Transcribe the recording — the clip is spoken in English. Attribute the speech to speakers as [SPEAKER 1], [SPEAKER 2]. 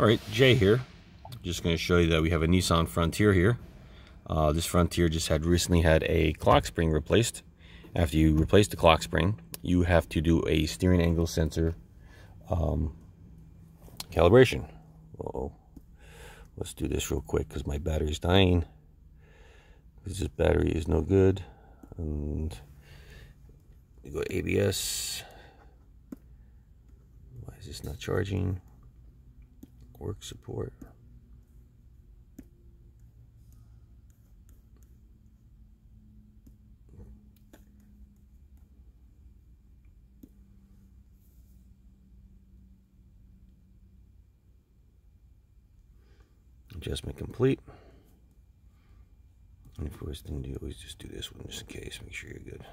[SPEAKER 1] All right, Jay here. Just going to show you that we have a Nissan Frontier here. Uh, this Frontier just had recently had a clock spring replaced. After you replace the clock spring, you have to do a steering angle sensor um, calibration. -oh. Let's do this real quick because my battery's dying. This battery is no good. And we go ABS. Why is this not charging? Work support. Adjustment complete. And of course, then you always just do this one just in case. Make sure you're good.